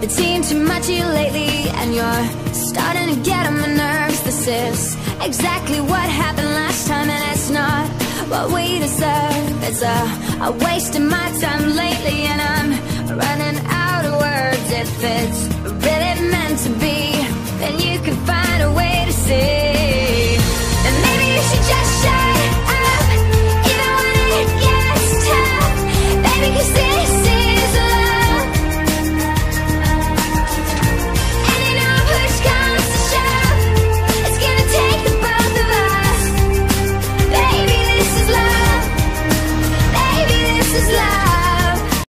been seeing too much of you lately, and you're starting to get on my nerves. This is exactly what happened last time, and it's not what we deserve. It's a, a waste of my time lately, and I'm running out of words. If it's.